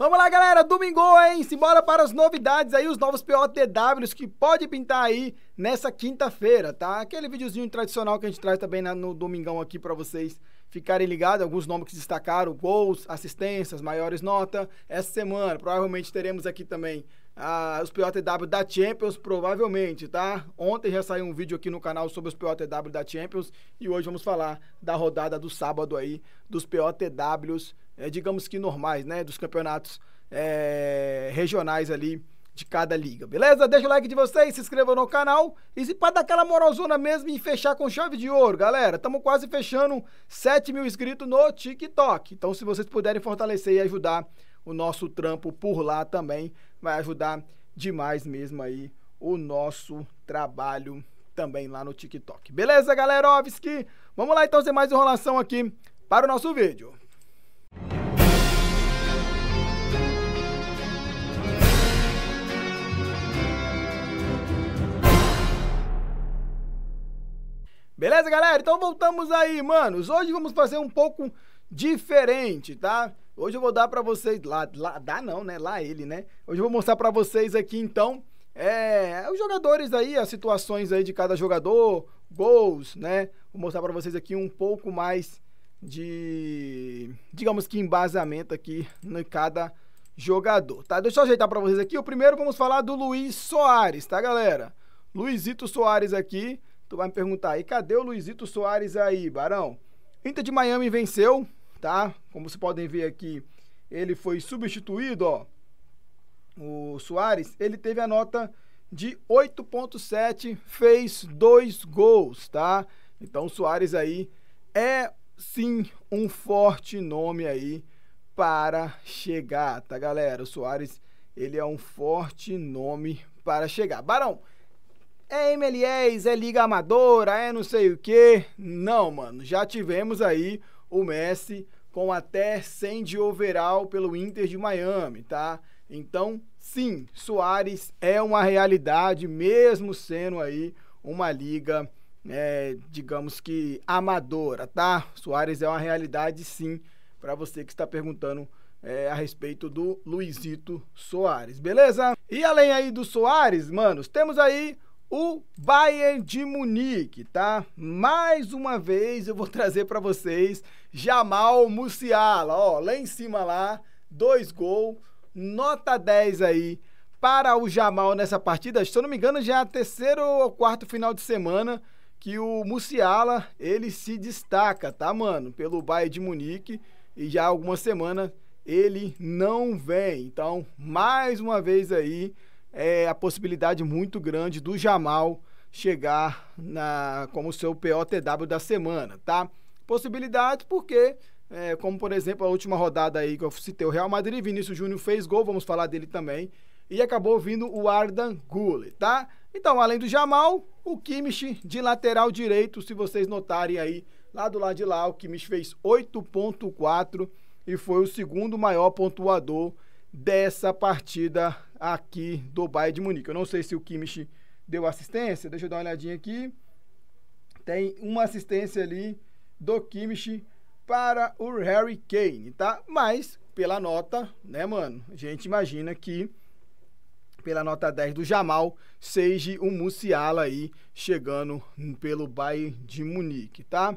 Vamos lá, galera, domingo, hein? Simbora para as novidades aí, os novos POTWs que pode pintar aí nessa quinta-feira, tá? Aquele videozinho tradicional que a gente traz também no domingão aqui para vocês ficarem ligados, alguns nomes que destacaram, gols, assistências, maiores notas. Essa semana, provavelmente teremos aqui também ah, os POTW da Champions, provavelmente, tá? Ontem já saiu um vídeo aqui no canal sobre os POTW da Champions e hoje vamos falar da rodada do sábado aí, dos POTWs, é, digamos que normais, né? Dos campeonatos é, regionais ali de cada liga, beleza? Deixa o like de vocês, se inscreva no canal e se pode dar aquela moralzona mesmo e fechar com chave de ouro, galera. Estamos quase fechando 7 mil inscritos no TikTok. Então, se vocês puderem fortalecer e ajudar o nosso trampo por lá também, vai ajudar demais mesmo aí o nosso trabalho também lá no TikTok. Beleza, galera? Ovski? Vamos lá então, sem mais enrolação aqui para o nosso vídeo. Beleza, galera? Então voltamos aí, manos. Hoje vamos fazer um pouco diferente, tá? Hoje eu vou dar para vocês lá, lá, dá não, né? Lá ele, né? Hoje eu vou mostrar para vocês aqui então, é, os jogadores aí, as situações aí de cada jogador, gols, né? Vou mostrar para vocês aqui um pouco mais de, digamos que embasamento aqui em cada jogador, tá? Deixa eu ajeitar para vocês aqui. O primeiro vamos falar do Luiz Soares, tá, galera? Luizito Soares aqui Tu vai me perguntar aí, cadê o Luizito Soares aí, Barão? Inter de Miami venceu, tá? Como vocês podem ver aqui, ele foi substituído, ó. O Soares, ele teve a nota de 8.7, fez dois gols, tá? Então o Soares aí é sim um forte nome aí para chegar, tá, galera? O Soares, ele é um forte nome para chegar. Barão, é MLS, é Liga Amadora, é não sei o que. Não, mano. Já tivemos aí o Messi com até 100 de overall pelo Inter de Miami, tá? Então, sim, Soares é uma realidade, mesmo sendo aí uma liga, é, digamos que amadora, tá? Soares é uma realidade, sim, para você que está perguntando é, a respeito do Luizito Soares, beleza? E além aí do Soares, manos, temos aí o Bayern de Munique, tá? Mais uma vez eu vou trazer para vocês Jamal Musiala, ó, lá em cima lá, dois gols, nota 10 aí para o Jamal nessa partida. Se eu não me engano, já é terceiro ou quarto final de semana que o Musiala, ele se destaca, tá, mano? Pelo Bayern de Munique e já há algumas semanas ele não vem. Então, mais uma vez aí, é a possibilidade muito grande do Jamal chegar na como seu POTW da semana, tá? Possibilidade porque, é, como por exemplo a última rodada aí que eu citei, o Real Madrid, Vinícius Júnior fez gol, vamos falar dele também, e acabou vindo o Ardan Gullit, tá? Então, além do Jamal, o Kimmich de lateral direito, se vocês notarem aí, lá do lado de lá, o Kimmich fez 8.4 e foi o segundo maior pontuador dessa partida aqui do Bayern de Munique. Eu não sei se o Kimmich deu assistência, deixa eu dar uma olhadinha aqui. Tem uma assistência ali do Kimmich para o Harry Kane, tá? Mas pela nota, né, mano? A gente imagina que pela nota 10 do Jamal, seja o Musiala aí chegando pelo Bayern de Munique, tá?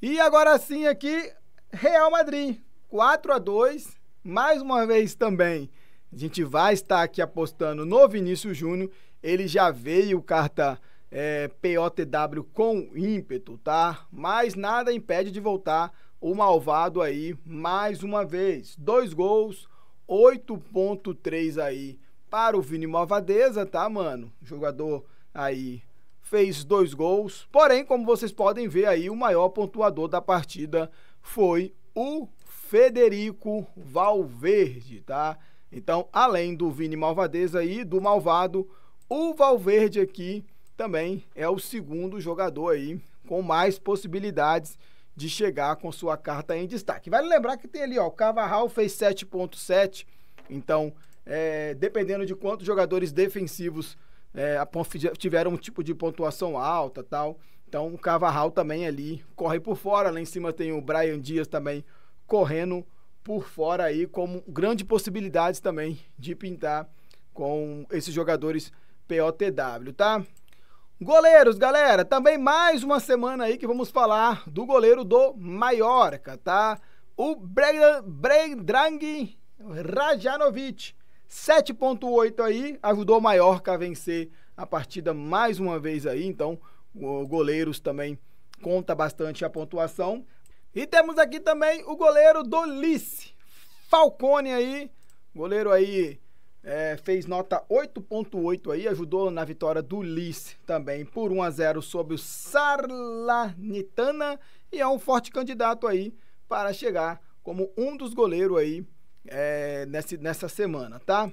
E agora sim aqui, Real Madrid, 4 a 2 mais uma vez também, a gente vai estar aqui apostando no Vinícius Júnior. Ele já veio carta é, POTW com ímpeto, tá? Mas nada impede de voltar o malvado aí mais uma vez. Dois gols, 8.3 aí para o Vini Malvadeza, tá, mano? O jogador aí fez dois gols. Porém, como vocês podem ver aí, o maior pontuador da partida foi o Federico Valverde, tá? Então, além do Vini Malvadeza e do Malvado, o Valverde aqui também é o segundo jogador aí com mais possibilidades de chegar com sua carta em destaque. Vale lembrar que tem ali, ó, o Cavarral fez 7.7, então, é, dependendo de quantos jogadores defensivos é, tiveram um tipo de pontuação alta tal, então o Cavarral também ali corre por fora, lá em cima tem o Brian Dias também correndo por fora aí como grande possibilidades também de pintar com esses jogadores POTW, tá? Goleiros, galera, também mais uma semana aí que vamos falar do goleiro do Mallorca, tá? O Bredrang Rajanovic, 7.8 aí, ajudou o Mallorca a vencer a partida mais uma vez aí, então o goleiros também conta bastante a pontuação. E temos aqui também o goleiro do Lice, Falcone aí, goleiro aí é, fez nota 8.8 aí, ajudou na vitória do Lice também por 1 a 0 sobre o Sarlanitana e é um forte candidato aí para chegar como um dos goleiros aí é, nessa, nessa semana, tá?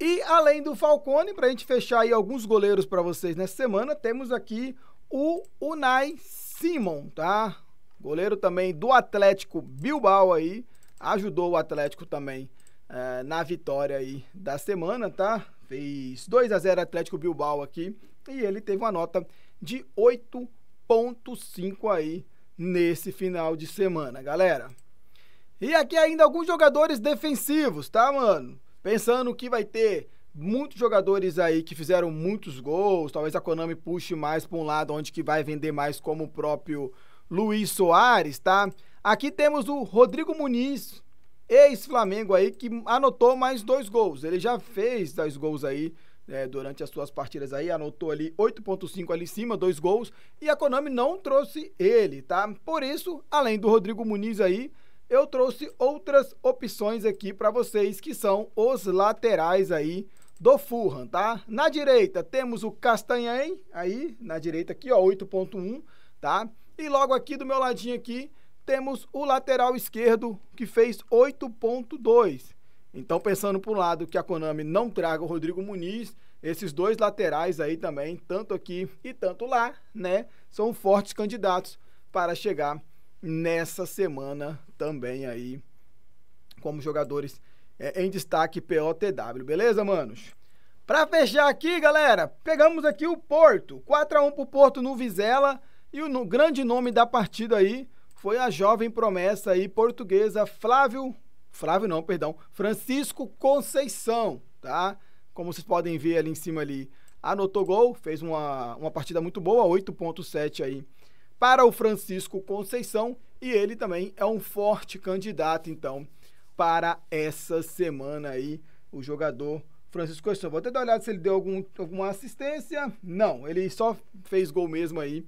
E além do Falcone, para a gente fechar aí alguns goleiros para vocês nessa semana, temos aqui o Unai Simon, tá? Goleiro também do Atlético Bilbao aí, ajudou o Atlético também é, na vitória aí da semana, tá? Fez 2 a 0 Atlético Bilbao aqui e ele teve uma nota de 8.5 aí nesse final de semana, galera. E aqui ainda alguns jogadores defensivos, tá, mano? Pensando que vai ter muitos jogadores aí que fizeram muitos gols, talvez a Konami puxe mais para um lado onde que vai vender mais como o próprio Luiz Soares, tá? Aqui temos o Rodrigo Muniz, ex-Flamengo aí, que anotou mais dois gols. Ele já fez dois gols aí é, durante as suas partidas aí, anotou ali 8.5 ali em cima, dois gols, e a Konami não trouxe ele, tá? Por isso, além do Rodrigo Muniz aí, eu trouxe outras opções aqui para vocês, que são os laterais aí do Fulham, tá? Na direita temos o Castanhen, aí, na direita aqui, ó, 8.1, tá? E logo aqui do meu ladinho aqui, temos o lateral esquerdo que fez 8.2. Então, pensando por um lado que a Konami não traga o Rodrigo Muniz, esses dois laterais aí também, tanto aqui e tanto lá, né, são fortes candidatos para chegar nessa semana também aí como jogadores é, em destaque POTW, beleza, manos? Para fechar aqui, galera, pegamos aqui o Porto, 4 a 1 pro Porto no Vizela e o no, grande nome da partida aí foi a jovem promessa aí portuguesa Flávio, Flávio não, perdão, Francisco Conceição, tá? Como vocês podem ver ali em cima ali, anotou gol, fez uma, uma partida muito boa, 8.7 aí para o Francisco Conceição e ele também é um forte candidato então para essa semana aí, o jogador Francisco Conceição. Vou até dar uma olhada se ele deu algum, alguma assistência. Não, ele só fez gol mesmo aí,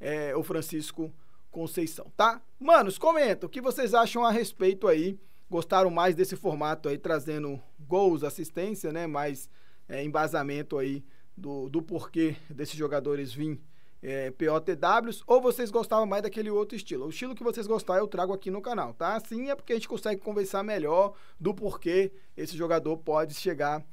é, o Francisco Conceição, tá? Manos, comenta o que vocês acham a respeito aí. Gostaram mais desse formato aí, trazendo gols, assistência, né? Mais é, embasamento aí do, do porquê desses jogadores vir é, POTWs, ou vocês gostavam mais daquele outro estilo. O estilo que vocês gostarem eu trago aqui no canal, tá? Assim é porque a gente consegue conversar melhor do porquê esse jogador pode chegar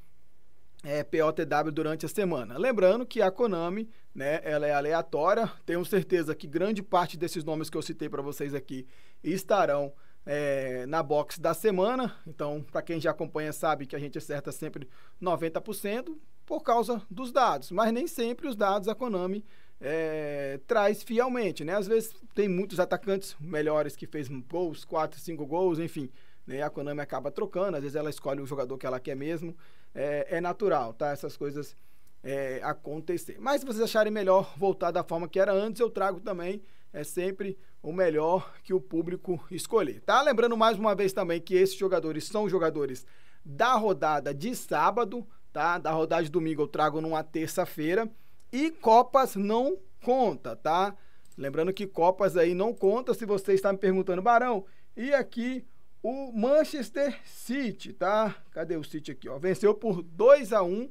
é, POTW durante a semana. Lembrando que a Konami, né, ela é aleatória. Tenho certeza que grande parte desses nomes que eu citei para vocês aqui estarão é, na box da semana. Então, para quem já acompanha sabe que a gente acerta sempre 90% por causa dos dados, mas nem sempre os dados a Konami é, traz fielmente, né? Às vezes tem muitos atacantes melhores que fez gols, 4, 5 gols, enfim. Né? A Konami acaba trocando, às vezes ela escolhe o jogador que ela quer mesmo é, é natural, tá? Essas coisas é, acontecer. Mas se vocês acharem melhor voltar da forma que era antes, eu trago também é sempre o melhor que o público escolher, tá? Lembrando mais uma vez também que esses jogadores são jogadores da rodada de sábado, tá? Da rodada de domingo eu trago numa terça-feira e Copas não conta, tá? Lembrando que Copas aí não conta se você está me perguntando, Barão, e aqui o Manchester City, tá? Cadê o City aqui, ó? Venceu por 2 a 1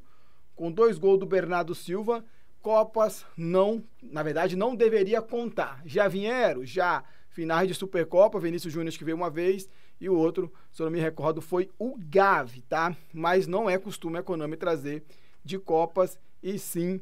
com dois gols do Bernardo Silva. Copas não, na verdade, não deveria contar. Já vieram, já finais de Supercopa, Vinícius Júnior que veio uma vez e o outro, se eu não me recordo, foi o Gavi, tá? Mas não é costume a Konami trazer de Copas e sim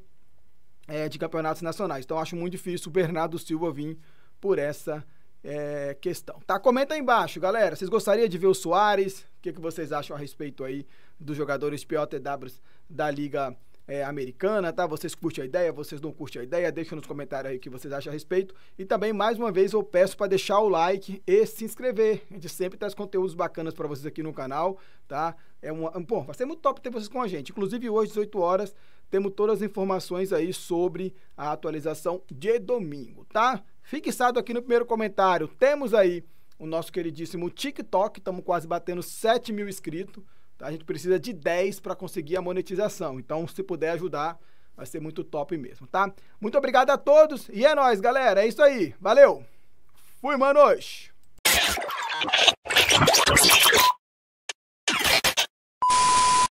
é, de campeonatos nacionais. Então acho muito difícil o Bernardo Silva vir por essa é, questão. Tá? Comenta aí embaixo, galera. Vocês gostariam de ver o Soares? O que, que vocês acham a respeito aí dos jogadores POTWs da Liga é, americana, tá? Vocês curtem a ideia, vocês não curtem a ideia, deixa nos comentários aí o que vocês acham a respeito. E também, mais uma vez, eu peço para deixar o like e se inscrever. A gente sempre traz conteúdos bacanas para vocês aqui no canal, tá? É uma, bom, vai ser muito top ter vocês com a gente. Inclusive, hoje, 18 horas, temos todas as informações aí sobre a atualização de domingo, tá? Fixado aqui no primeiro comentário, temos aí o nosso queridíssimo TikTok, estamos quase batendo 7 mil inscritos. Tá? A gente precisa de 10 para conseguir a monetização. Então, se puder ajudar, vai ser muito top mesmo, tá? Muito obrigado a todos e é nóis, galera. É isso aí. Valeu. Fui, manos.